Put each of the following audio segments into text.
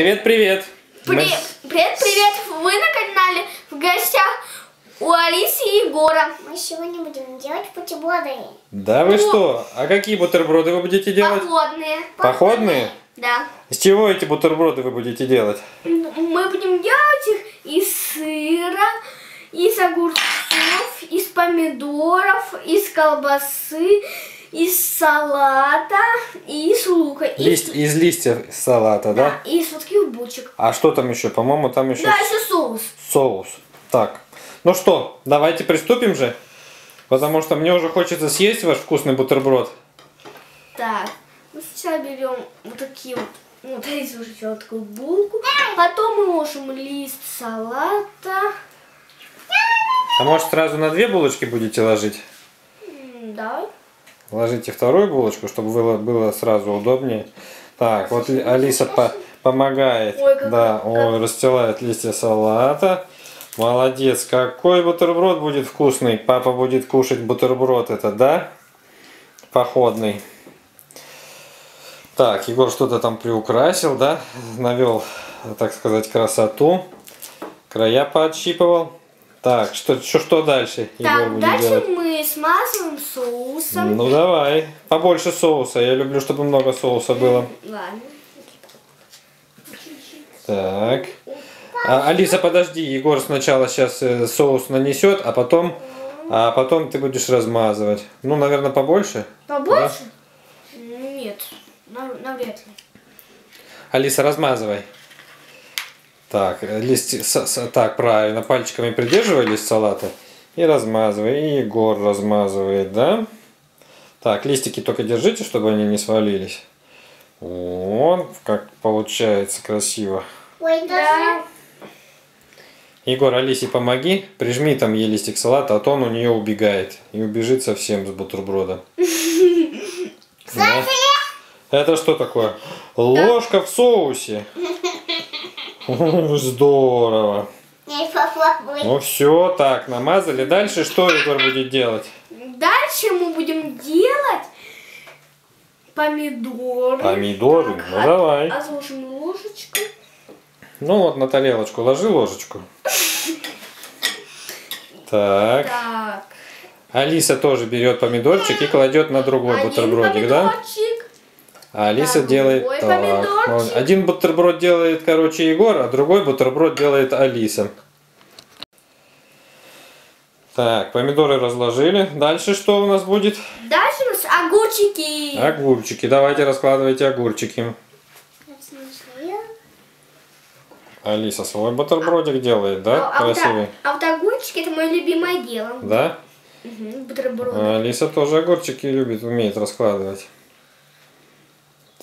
Привет, привет. Привет, привет, привет! Вы на канале в гостях у Алисы и Егора. Мы сегодня будем делать бутерброды. Да вы что? А какие бутерброды вы будете делать? Походные. Походные? Да. Из чего эти бутерброды вы будете делать? Мы будем делать их из сыра, из огурцов, из помидоров, из колбасы, из салата и из лука. Лист, из листьев салата, да? Да, и из сладких булочек. А что там еще? По-моему, там еще Да, еще соус. соус. Так, ну что, давайте приступим же. Потому что мне уже хочется съесть ваш вкусный бутерброд. Так, мы сначала берем вот такие вот, вот здесь уже вот такую булку, потом мы ложим лист салата. А может сразу на две булочки будете ложить? Давай. Ложите вторую булочку, чтобы было, было сразу удобнее. Так, вот Ли- Алиса по- помогает. Ой, как- да, как- ой, расстилает листья салата. Молодец, какой бутерброд будет вкусный. Папа будет кушать бутерброд это, да? Походный. Так, Егор что-то там приукрасил, да? Навел, так сказать, красоту. Края поотщипывал. Так, что, что, что дальше Егор Так, будет дальше делать? мы смазываем соусом. Ну давай, побольше соуса. Я люблю, чтобы много соуса было. Ладно. Так. А, Алиса, подожди, Егор сначала сейчас соус нанесет, а потом, а потом ты будешь размазывать. Ну, наверное, побольше. Побольше? Нет, нав- навряд ли. Алиса, размазывай. Так, э, листи, с- с- так, правильно, пальчиками придерживай лист салата и размазывай. И Егор размазывает, да? Так, листики только держите, чтобы они не свалились. Вон, как получается красиво. Ой, Да. Егор, Алисе помоги, прижми там ей листик салата, а то он у нее убегает и убежит совсем с бутерброда. Да. Это что такое? Ложка в соусе. Здорово. Ну все, так, намазали. Дальше что Егор будет делать? Дальше мы будем делать помидоры. Помидоры? Так, Ну от- давай. Отложим ложечку. Ну вот на тарелочку ложи ложечку. Так. Так. Алиса тоже берет помидорчик и кладет на другой Один бутербродик, да? А Алиса делает так. помидорчик. Один бутерброд делает, короче, Егор, а другой бутерброд делает Алиса. Так, помидоры разложили. Дальше что у нас будет? Дальше у нас огурчики. Огурчики. Давайте раскладывайте огурчики. Алиса свой бутербродик делает, да? а, Красивый. а вот огурчики это мое любимое дело. Да? Мгм, бутерброды. А Алиса тоже огурчики любит, умеет раскладывать.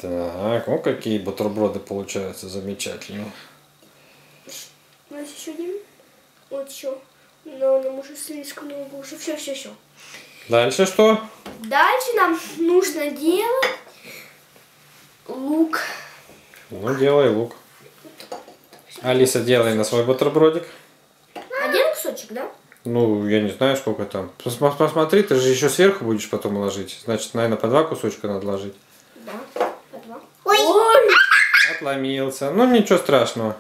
Так, вот какие бутерброды получаются замечательные. У нас еще один. Вот еще. Но нам уже слишком много уже. Все, все, все. Дальше что? Дальше нам нужно делать лук. Ну, делай лук. Алиса, делай на свой бутербродик. Один кусочек, да? Ну, я не знаю, сколько там. Пос- пос- Посмотри, ты же еще сверху будешь потом ложить. Значит, наверное, по два кусочка надо ложить. Да. По два. Ой. Ой! Отломился. Ну, ничего страшного.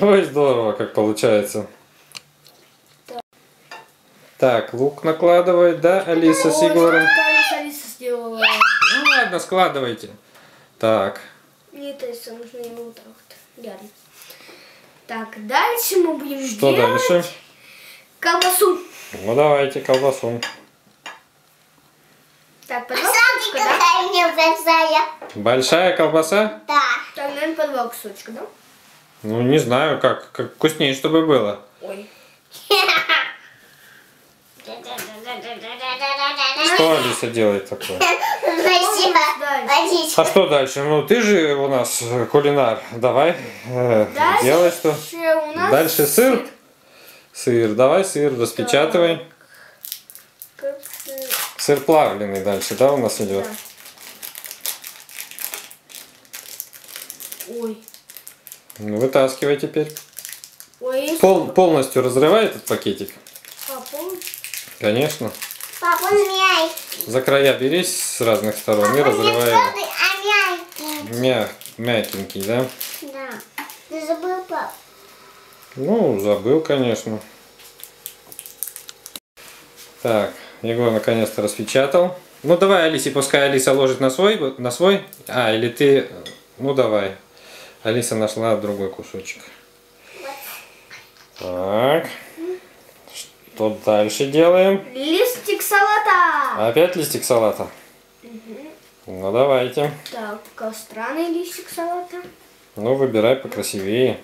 Ой, здорово, как получается. Так, лук накладывает, да, Алиса с Ой, Егором? что там Алиса сделала? Ну ладно, складывайте. Так, Нет, это нужно его вот так вот. Реально. Так, дальше мы будем что делать дальше? колбасу. Ну давайте колбасу. Так, по два Смотри, кусочка, да? большая. Большая колбаса? Да. Так, наверное, по два кусочка, да? Ну не знаю, как, как вкуснее, чтобы было. Ой. Что Алиса делает такое? Спасибо. А что дальше? Ну ты же у нас кулинар. Давай, э, Дальше делай что. Дальше сыр. Сыр, давай сыр распечатывай. Сыр. Сыр плавленый дальше, да, у нас идет? Да. Ой. Ну, вытаскивай теперь. Ой, Пол, полностью разрывай этот пакетик. папа. Конечно. Папа, у меня За края берись с разных сторон и разрывай твердый, а мягкий. Мя... Мягенький, да? Да. Ты забыл, пап? Ну, забыл, конечно. Так, Егор наконец-то распечатал. Ну давай, Алисе, пускай Алиса ложит на свой, на свой. А, или ты... Ну давай. Алиса нашла другой кусочек. Так. Что дальше делаем? Листик салата. Опять листик салата? Ну давайте. Так, странный листик салата. Ну выбирай покрасивее.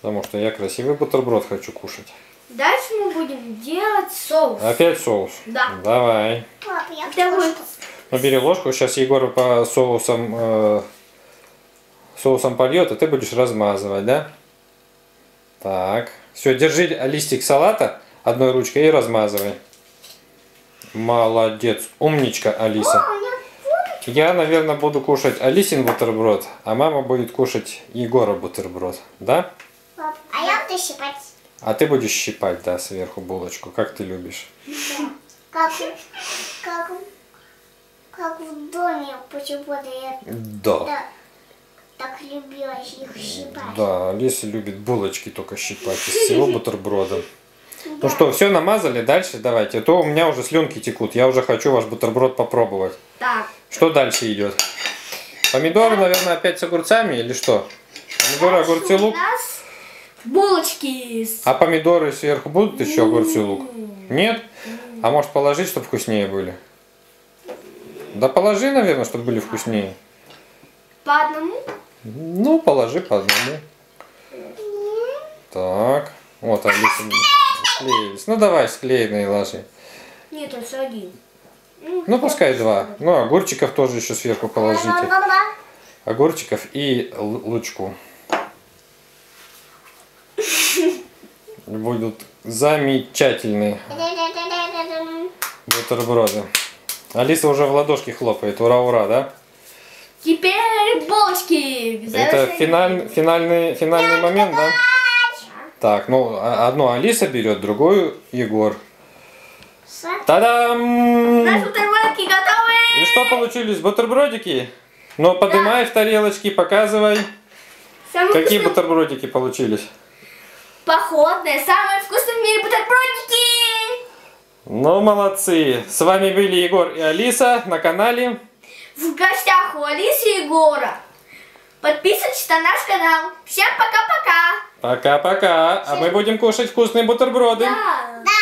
Потому что я красивый бутерброд хочу кушать. Дальше мы будем делать соус. Опять соус? Да. Давай. Пап, я будет Ну, бери ложку, сейчас Егор по соусам, э, соусом польет, а ты будешь размазывать, да? Так. Все, держи листик салата одной ручкой и размазывай. Молодец. Умничка, Алиса. Я, наверное, буду кушать Алисин бутерброд, а мама будет кушать Егора бутерброд, да? А я буду щипать. А ты будешь щипать, да, сверху булочку, как ты любишь. Как, как, как в доме почему-то я Да. Так любила их щипать. Да, Алиса любит булочки только щипать из всего бутерброда. Ну что, все намазали, дальше давайте. А то у меня уже слюнки текут, я уже хочу ваш бутерброд попробовать. так. Что дальше идет? Помидоры, наверное, опять с огурцами или что? Помидоры, огурцы, лук. Булочки. А помидоры сверху будут еще огурцы, лук? Нет? А может положить, чтобы вкуснее были? Да положи, наверное, чтобы были вкуснее. По одному. Ну, положи по одному. Так. Вот, Алиса склеились. Ну, давай склеенные ложи. Нет, это один. Ну, пускай два. Ну, огурчиков тоже еще сверху положите. Огурчиков и лучку. Будут замечательные бутерброды. Алиса уже в ладошки хлопает. Ура-ура, да? Теперь булочки. Это финаль, финальный, финальный момент, да? Так, ну, а- одну Алиса берет, другую Егор. Та-дам! Наши бутербродики готовы. И что получились? Бутербродики? Ну, поднимай в тарелочки, показывай. Самые Какие вкусные- бутербродики получились? Походные, самые вкусные в мире бутербродики. Ну, молодцы. С вами были Егор и Алиса на канале. В гостях у Алисы и Егора. Подписывайтесь на наш канал. Всем пока-пока. Пока-пока. А мы будем кушать вкусные бутерброды. Да. Да.